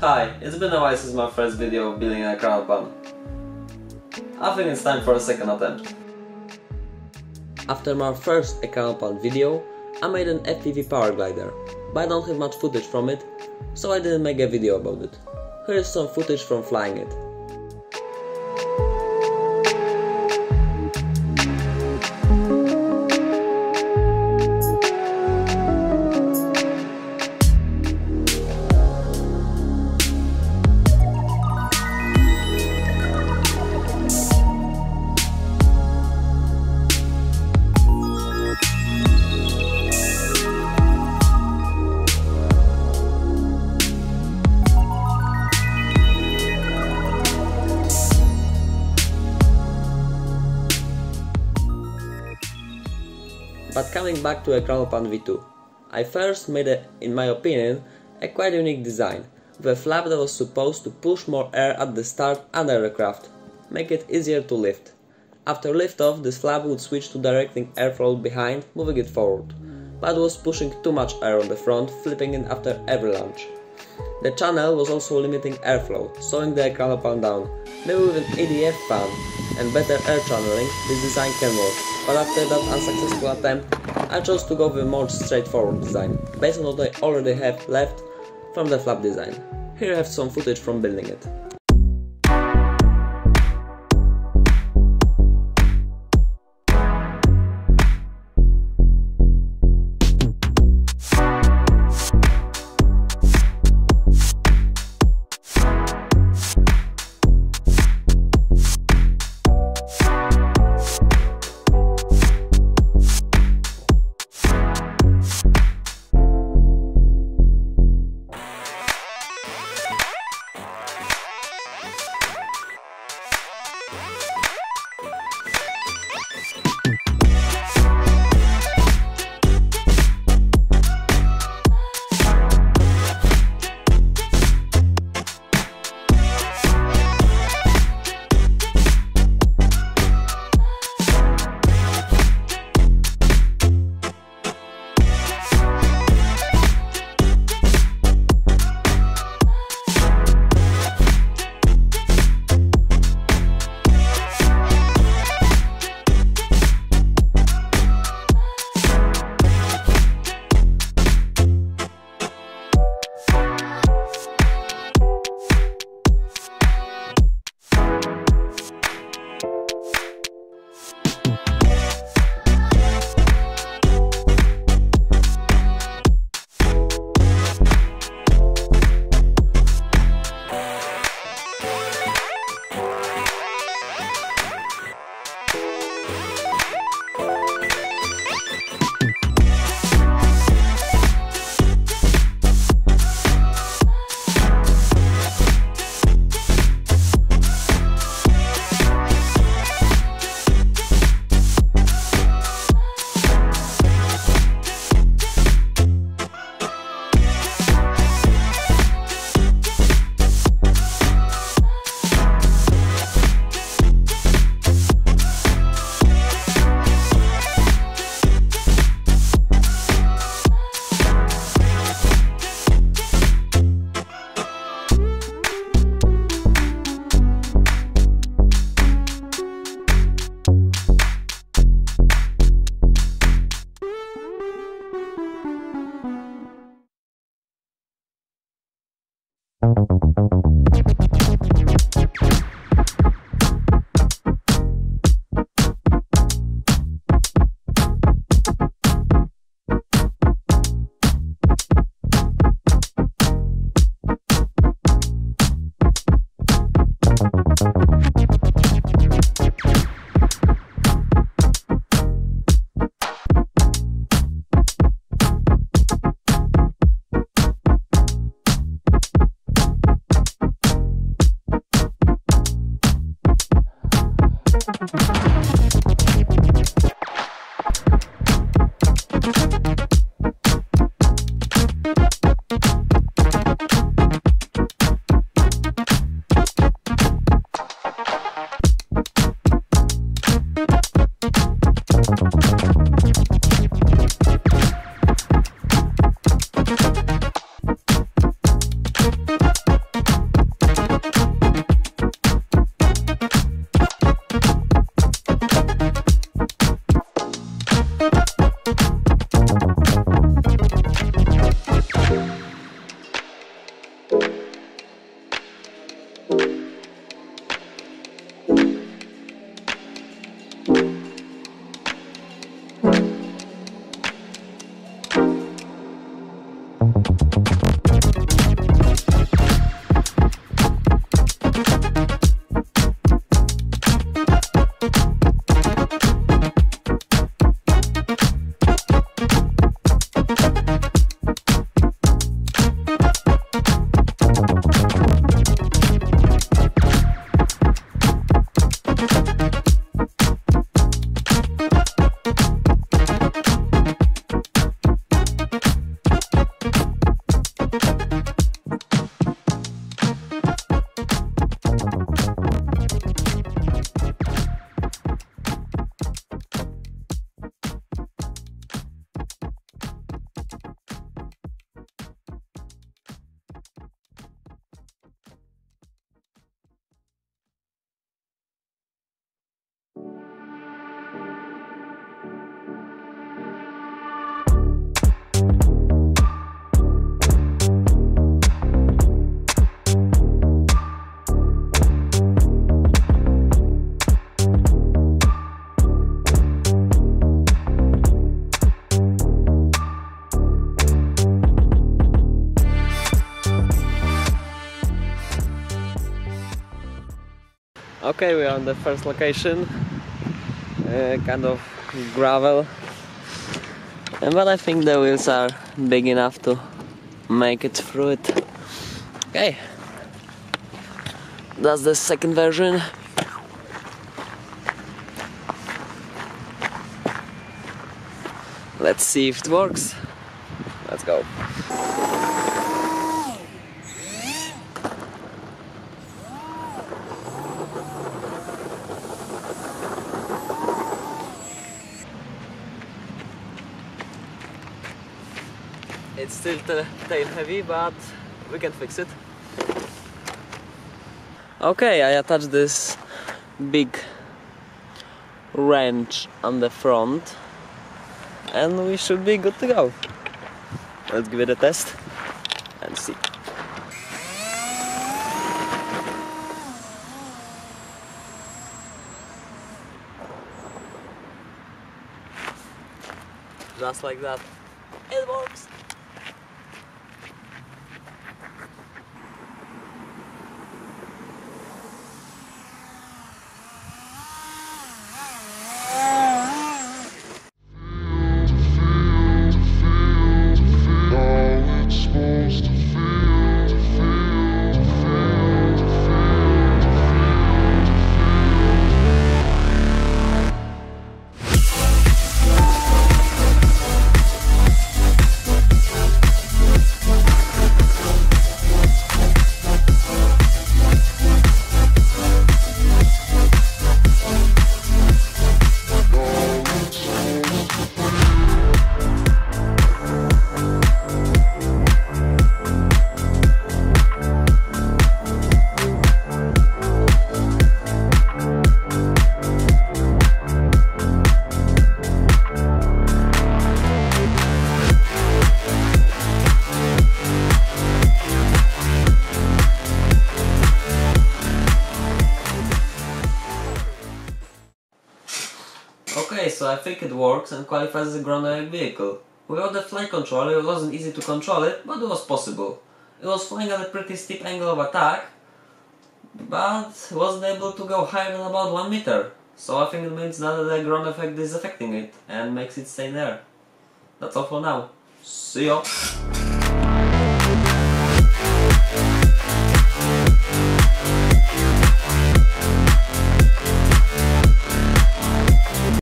Hi, it's been a while since my first video of building Ekranoplan. I think it's time for a second attempt. After my first Ekranoplan video, I made an FPV power glider, but I don't have much footage from it, so I didn't make a video about it. Here is some footage from flying it. But coming back to Ekranoplan V2, I first made a, in my opinion, a quite unique design, with a flap that was supposed to push more air at the start under the craft, make it easier to lift. After liftoff, this flap would switch to directing airflow behind, moving it forward, but was pushing too much air on the front, flipping it after every launch. The channel was also limiting airflow, slowing the Ekranoplan down. Maybe with an EDF fan and better air channeling, this design can work, but after that unsuccessful attempt, I chose to go with a more straightforward design, based on what I already have left from the flap design. Here I have some footage from building it. Okay, we are on the first location, uh, kind of gravel, Uh, but I think the wheels are big enough to make it through it. Okay, that's the second version. Let's see if it works. Let's go. It's still tail heavy, but we can fix it. Okay, I attached this big wrench on the front and we should be good to go. Let's give it a test and see. Just like that. It works. So I think it works and qualifies as a ground vehicle. Without the flight controller, it wasn't easy to control it, but it was possible. It was flying at a pretty steep angle of attack, but wasn't able to go higher than about 1 meter. So I think it means that the ground effect is affecting it and makes it stay there. That's all for now. See ya!